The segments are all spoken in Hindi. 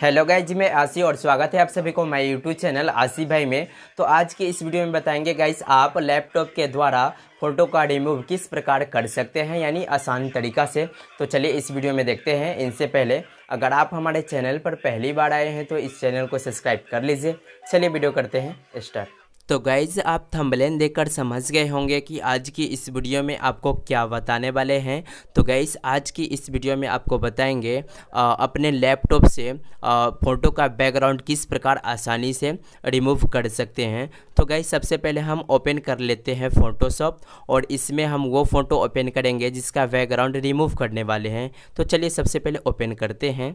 हेलो गाइज़ मैं आशी और स्वागत है आप सभी को माय यूट्यूब चैनल आशी भाई में। तो आज के इस वीडियो में बताएँगे गाइज़ आप लैपटॉप के द्वारा फ़ोटो का रिमूव किस प्रकार कर सकते हैं, यानी आसान तरीका से। तो चलिए इस वीडियो में देखते हैं। इनसे पहले, अगर आप हमारे चैनल पर पहली बार आए हैं तो इस चैनल को सब्सक्राइब कर लीजिए। चलिए वीडियो करते हैं, स्टार्ट। तो गाइज़ आप थंबलेन देखकर समझ गए होंगे कि आज की इस वीडियो में आपको क्या बताने वाले हैं। तो गाइज़ आज की इस वीडियो में आपको बताएँगे आ, अपने लैपटॉप से आ, फ़ोटो का बैकग्राउंड किस प्रकार आसानी से रिमूव कर सकते हैं। तो गाइज़ सबसे पहले हम ओपन कर लेते हैं फ़ोटोशॉप और इसमें हम वो फ़ोटो ओपन करेंगे जिसका बैकग्राउंड रिमूव करने वाले हैं। तो चलिए सबसे पहले ओपन करते हैं।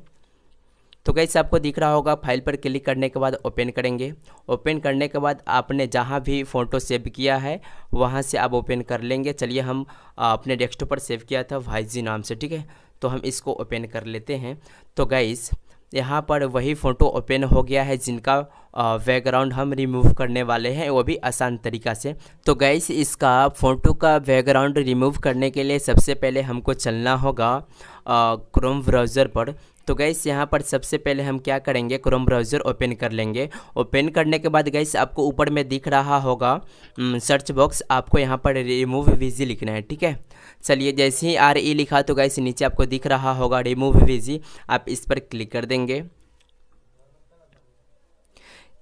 तो गैस आपको दिख रहा होगा फ़ाइल पर क्लिक करने के बाद ओपन करेंगे। ओपन करने के बाद आपने जहाँ भी फ़ोटो सेव किया है, वहाँ से आप ओपन कर लेंगे। चलिए हम अपने डेस्कटॉप पर सेव किया था भाई जी नाम से, ठीक है? तो हम इसको ओपन कर लेते हैं। तो गैस यहाँ पर वही फ़ोटो ओपन हो गया है, जिनका बैकग्राउंड हम रिमूव करने वाले हैं, वो भी आसान तरीका से। तो गैस इसका फ़ोटो का बैकग्राउंड रिमूव करने के लिए सबसे पहले हमको चलना होगा क्रोम ब्राउज़र पर। तो गैस यहाँ पर सबसे पहले हम क्या करेंगे क्रोम ब्राउज़र ओपन कर लेंगे। ओपन करने के बाद गैस आपको ऊपर में दिख रहा होगा सर्च बॉक्स आपको यहाँ पर रिमूव वीजी लिखना है, ठीक है? चलिए, जैसे ही आर ई लिखा तो गैस नीचे आपको दिख रहा होगा रिमूव वीजी आप इस पर क्लिक कर देंगे।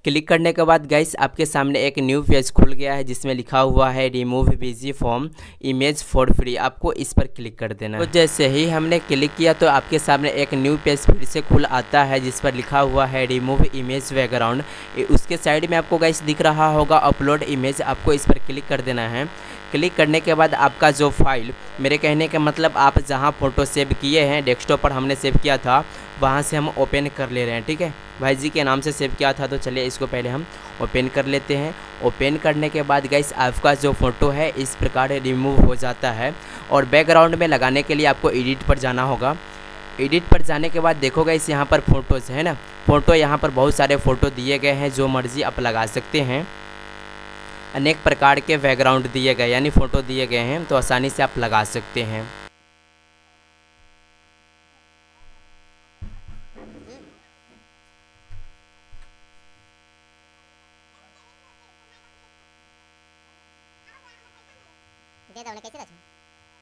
क्लिक करने के बाद गैस आपके सामने एक न्यू पेज खुल गया है, जिसमें लिखा हुआ है remove BG from image for free आपको इस पर क्लिक कर देना तो जैसे ही हमने क्लिक किया तो आपके सामने एक न्यू पेज फिर से खुल आता है, जिस पर लिखा हुआ है रिमूव इमेज बैकग्राउंड उसके साइड में आपको गैस दिख रहा होगा अपलोड इमेज आपको इस पर क्लिक कर देना है। क्लिक करने के बाद आपका जो फ़ाइल, मेरे कहने का मतलब आप जहाँ फ़ोटो सेव किए हैं, डेस्कटॉप पर हमने सेव किया था, वहाँ से हम ओपन कर ले रहे हैं, ठीक है? भाई जी के नाम से सेव किया था तो चलिए इसको पहले हम ओपन कर लेते हैं। ओपन करने के बाद गाइस आपका जो फ़ोटो है, इस प्रकार रिमूव हो जाता है और बैकग्राउंड में लगाने के लिए आपको एडिट पर जाना होगा। एडिट पर जाने के बाद देखो गाइस यहाँ पर फ़ोटोज़ है ना? फ़ोटो यहाँ पर बहुत सारे फ़ोटो दिए गए हैं, जो मर्ज़ी आप लगा सकते हैं। अनेक प्रकार के बैकग्राउंड दिए गए, यानी फ़ोटो दिए गए हैं तो आसानी से आप लगा सकते हैं।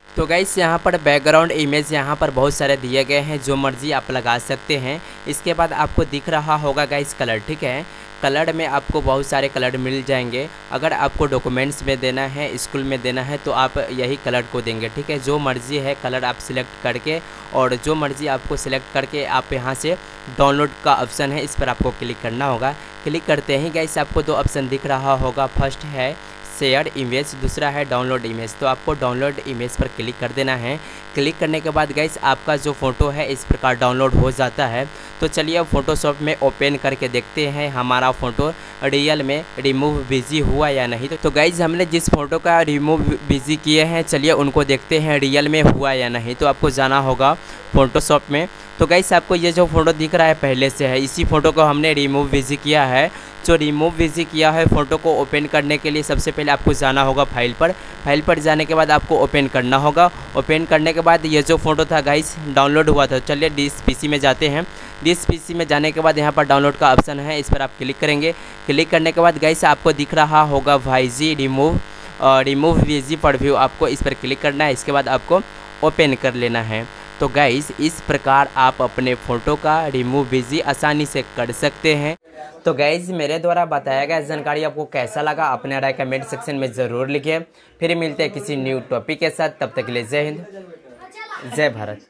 तो गाइस यहाँ पर बैकग्राउंड इमेज यहाँ पर बहुत सारे दिए गए हैं, जो मर्ज़ी आप लगा सकते हैं। इसके बाद आपको दिख रहा होगा गाइस कलर ठीक है? कलर में आपको बहुत सारे कलर मिल जाएँगे। अगर आपको डॉक्यूमेंट्स में देना है, स्कूल में देना है तो आप यही कलर को देंगे, ठीक है? जो मर्ज़ी है कलर आप सिलेक्ट करके और जो मर्ज़ी आपको सिलेक्ट करके आप यहाँ से डाउनलोड का ऑप्शन है, इस पर आपको क्लिक करना होगा। क्लिक करते ही गैस आपको दो ऑप्शन दिख रहा होगा। फ़र्स्ट है शेयर इमेज दूसरा है डाउनलोड इमेज तो आपको डाउनलोड इमेज पर क्लिक कर देना है। क्लिक करने के बाद गैस आपका जो फ़ोटो है इस प्रकार डाउनलोड हो जाता है। तो चलिए अब फोटोशॉप में ओपन करके देखते हैं हमारा फ़ोटो रियल में रिमूव बिज़ी हुआ या नहीं। तो, गाइज़ हमने जिस फ़ोटो का रिमूव बिज़ी किए हैं चलिए उनको देखते हैं रियल में हुआ या नहीं। तो आपको जाना होगा फ़ोटोशॉप में। तो गाइस आपको ये जो फ़ोटो दिख रहा है पहले से है इसी फ़ोटो को हमने रिमूव बिज़ी किया है। जो रिमूव बिज़ी किया है फ़ोटो को ओपन करने के लिए सबसे पहले आपको जाना होगा फ़ाइल पर। फ़ाइल पर जाने के बाद आपको ओपन करना होगा। ओपन करने के बाद ये जो फ़ोटो था गाइस डाउनलोड हुआ था। चलिए डिस पीसी में जाते हैं। डिस पीसी में जाने के बाद यहाँ पर डाउनलोड का ऑप्शन है। इस पर आप क्लिक करेंगे। क्लिक करने के बाद गाइस आपको दिख रहा होगा भाई जी रिमूव रिमूव वीजी पर व्यू आपको इस पर क्लिक करना है। इसके बाद आपको ओपन कर लेना है। तो गाइज़ इस प्रकार आप अपने फ़ोटो का रिमूव बिज़ी आसानी से कर सकते हैं। तो गाइज़ मेरे द्वारा बताया गया जानकारी आपको कैसा लगा, अपने राय कमेंट सेक्शन में ज़रूर लिखिए। फिर मिलते हैं किसी न्यू टॉपिक के साथ, तब तक के लिए जय हिंद। जय भारत।